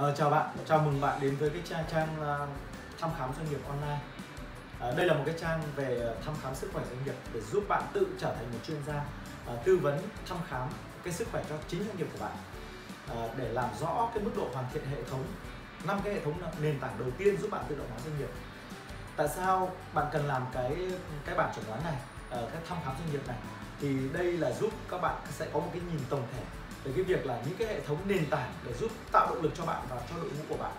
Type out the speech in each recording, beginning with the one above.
Ờ, chào bạn, chào mừng bạn đến với cái trang trang uh, thăm khám doanh nghiệp online. À, đây là một cái trang về ờ, thăm khám sức khỏe doanh nghiệp để giúp bạn tự trở thành một chuyên gia tư vấn thăm khám cái sức khỏe cho chính doanh nghiệp của bạn để làm rõ cái mức độ hoàn thiện hệ thống năm cái hệ thống nền tảng đầu tiên giúp bạn tự động hóa doanh nghiệp. Tại sao bạn cần làm cái cái bản chuẩn đoán này, cái thăm khám doanh nghiệp này? Thì đây là giúp các bạn sẽ có một cái nhìn tổng thể về cái việc là những cái hệ thống nền tảng để giúp tạo động lực cho bạn và cho đội ngũ của bạn.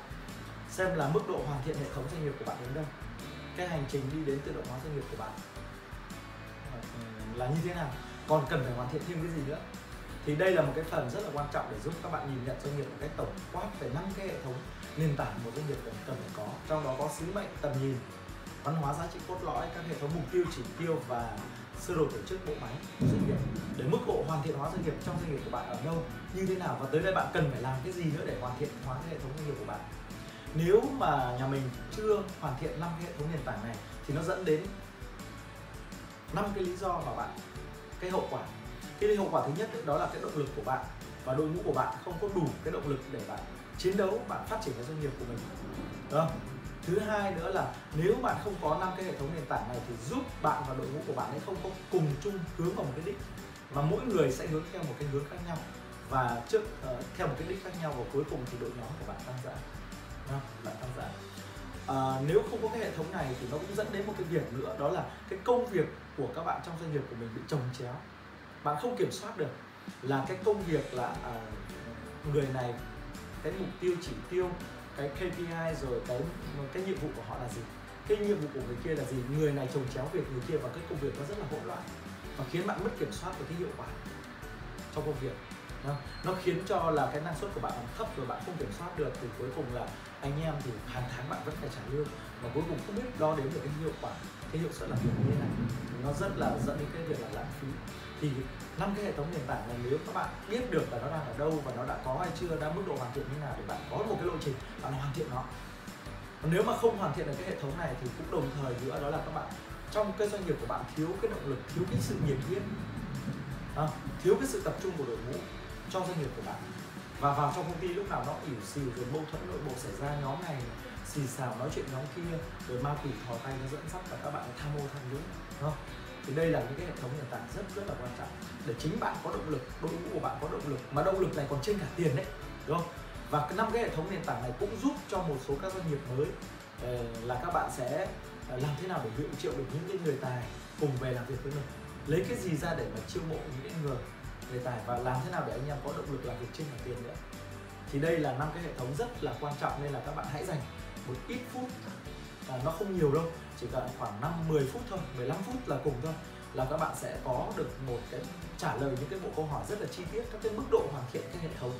Xem là mức độ hoàn thiện hệ thống doanh nghiệp của bạn đến đâu. Cái hành trình đi đến tự động hóa doanh nghiệp của bạn. Ờ, là như thế nào? Còn cần phải hoàn thiện thêm cái gì nữa? Thì đây là một cái phần rất là quan trọng để giúp các bạn nhìn nhận doanh nghiệp một cách tổng quát về năm cái hệ thống nền tảng một doanh nghiệp cần cần phải có. Trong đó có sứ mệnh, tầm nhìn, văn hóa giá trị cốt lõi, các hệ thống mục tiêu chỉ tiêu và sơ đồ tổ chức bộ máy doanh nghiệp để mức độ hoàn thiện hóa doanh nghiệp trong doanh nghiệp của bạn ở đâu, như thế nào và tới đây bạn cần phải làm cái gì nữa để hoàn thiện hóa cái hệ thống doanh nghiệp của bạn? Nếu mà nhà mình chưa hoàn thiện năm cái hệ thống nền tảng này thì nó dẫn đến năm cái lý do mà bạn, cái hậu quả. Cái hậu quả thứ nhất đó là cái động lực của bạn và đội ngũ của bạn không có đủ cái động lực để bạn chiến đấu, bạn phát triển cái doanh nghiệp của mình. Đúng không? Thứ hai nữa là nếu bạn không có năm cái hệ thống nền tảng này thì giúp bạn và đội ngũ của bạn ấy không có cùng chung hướng vào một cái đích mà mỗi người sẽ hướng theo một cái hướng khác nhau. Và trước uh, theo một cái đích khác nhau và cuối cùng thì đội nhóm của bạn tăng giã bạn tăng giã à, ờ, nếu không có cái hệ thống này thì nó cũng dẫn đến một cái việc nữa đó là cái công việc của các bạn trong doanh nghiệp của mình bị trồng chéo. Bạn không kiểm soát được là cái công việc là à, người này cái mục tiêu chỉ tiêu cái KPI rồi cái cái nhiệm vụ của họ là gì? Cái nhiệm vụ của người kia là gì? Người này trồng chéo việc người kia và cái công việc nó rất là hỗn loạn và khiến bạn mất kiểm soát về cái hiệu quả trong công việc. Vâng, nó khiến cho là cái năng suất của bạn thấp rồi bạn không kiểm soát được thì cuối cùng là anh em thì hàng tháng bạn vẫn phải trả lương. Mà cuối cùng không biết đo đếm được cái hiệu quả cái hiệu suất làm việc như thế nào. Nó rất là dẫn đến cái việc là lãng phí. Thì năm cái hệ thống nền tảng này nếu các bạn biết được là nó đang ở đâu và nó đã có hay chưa đã mức độ hoàn thiện như nào thì bạn có một cái lộ trình bạn hoàn thiện nó. Nếu mà không hoàn thiện được cái hệ thống này thì cũng đồng thời nữa đó là các bạn trong cái doanh nghiệp của bạn thiếu cái động lực thiếu cái sự nhiệt huyết. À, thiếu cái sự tập trung của đội ngũ cho doanh nghiệp của bạn. Và vào trong công ty lúc nào nó ỉu xìu rồi mâu thuẫn nội bộ xảy ra, nhóm này xì xào nói chuyện nhóm kia, rồi ma quỷ thò tay nó dẫn dắt và các bạn tham ô tham nhũng, đúng không? Thì đây là những cái hệ thống nền tảng rất rất là quan trọng để chính bạn có động lực, đội ngũ của bạn có động lực, mà động lực này còn trên cả tiền đấy, đúng không? Và cái năm cái hệ thống nền tảng này cũng giúp cho một số các doanh nghiệp mới ờ, là các bạn sẽ ờ, làm thế nào để hiệu triệu được những cái người tài cùng về làm việc với mình. Lấy cái gì ra để mà chiêu mộ những người đề tài và làm thế nào để anh em có động lực làm việc trên cả tiền nữa. Thì đây là năm cái hệ thống rất là quan trọng nên là các bạn hãy dành một ít phút à, nó không nhiều đâu chỉ cần khoảng 5 10 phút thôi 15 phút là cùng thôi là các bạn sẽ có được một cái trả lời những cái bộ câu hỏi rất là chi tiết các cái mức độ hoàn thiện cái hệ thống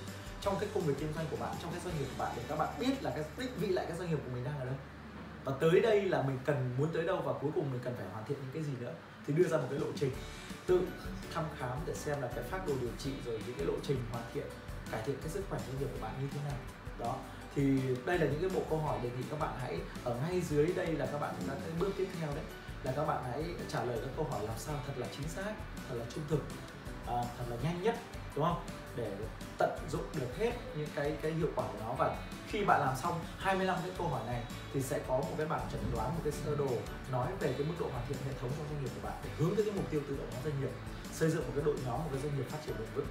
trong cái công việc kinh doanh của bạn trong cái doanh nghiệp của bạn để các bạn biết là cái đích vị lại cái doanh nghiệp của mình đang ở đâu và tới đây là mình cần muốn tới đâu và cuối cùng mình cần phải hoàn thiện những cái gì nữa. Thì đưa ra một cái lộ trình tự thăm khám để xem là cái phác đồ điều trị rồi những cái lộ trình hoàn thiện cải thiện cái sức khỏe doanh nghiệp của bạn như thế nào. Đó thì đây là những cái bộ câu hỏi đề nghị các bạn hãy ở ngay dưới đây là các bạn đã cái bước tiếp theo đấy. Là các bạn hãy trả lời các câu hỏi làm sao thật là chính xác thật là trung thực à, thật là nhanh nhất đúng không? Để tận dụng được hết những cái cái hiệu quả của nó. Và khi bạn làm xong 25 cái câu hỏi này thì sẽ có một cái bảng chẩn đoán một cái sơ đồ nói về cái mức độ hoàn thiện hệ thống trong doanh nghiệp của bạn để hướng tới cái mục tiêu tự động hóa doanh nghiệp xây dựng một cái đội nhóm một cái doanh nghiệp phát triển bền vững.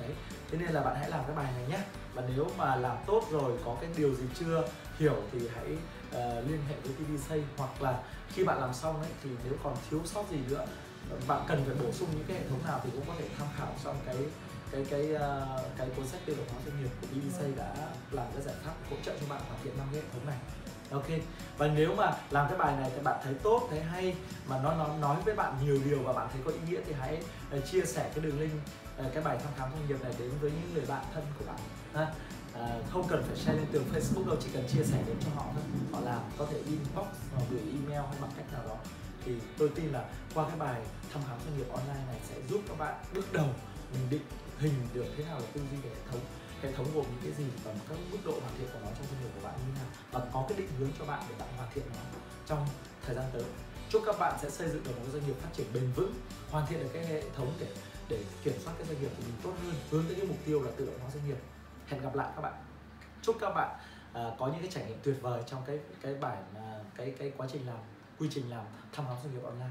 Đấy. Thế nên là bạn hãy làm cái bài này nhé. Và nếu mà làm tốt rồi có cái điều gì chưa hiểu thì hãy uh, liên hệ với TD Say. Hoặc là khi bạn làm xong ấy thì nếu còn thiếu sót gì nữa bạn cần phải bổ sung những cái hệ thống nào thì cũng có thể tham khảo trong cái cái cái uh, cái cuốn sách tự động hóa doanh nghiệp của BBC đã làm cái giải pháp hỗ trợ cho bạn hoàn thiện năm cái hệ thống này. Ok. Và nếu mà làm cái bài này thì bạn thấy tốt thấy hay mà nó nó nói với bạn nhiều điều và bạn thấy có ý nghĩa thì hãy uh, chia sẻ cái đường link uh, cái bài thăm khám doanh nghiệp này đến với những người bạn thân của bạn ha. À, không cần phải share lên tường Facebook đâu chỉ cần chia sẻ đến cho họ thôi. Họ làm có thể inbox hoặc gửi email hay bằng cách nào đó. Thì tôi tin là qua cái bài thăm khám doanh nghiệp online này sẽ giúp các bạn bước đầu mình định hình được thế nào là tư duy về hệ thống? Hệ thống gồm những cái gì và các mức độ hoàn thiện của nó trong doanh nghiệp của bạn như thế nào? Và có cái định hướng cho bạn để bạn hoàn thiện nó trong thời gian tới. Chúc các bạn sẽ xây dựng được một doanh nghiệp phát triển bền vững hoàn thiện được cái hệ thống để để kiểm soát cái doanh nghiệp của mình tốt hơn hướng tới cái mục tiêu là tự động hóa doanh nghiệp. Hẹn gặp lại các bạn. Chúc các bạn à, có những cái trải nghiệm tuyệt vời trong cái cái bản cái cái quá trình làm quy trình làm thăm khám doanh nghiệp online.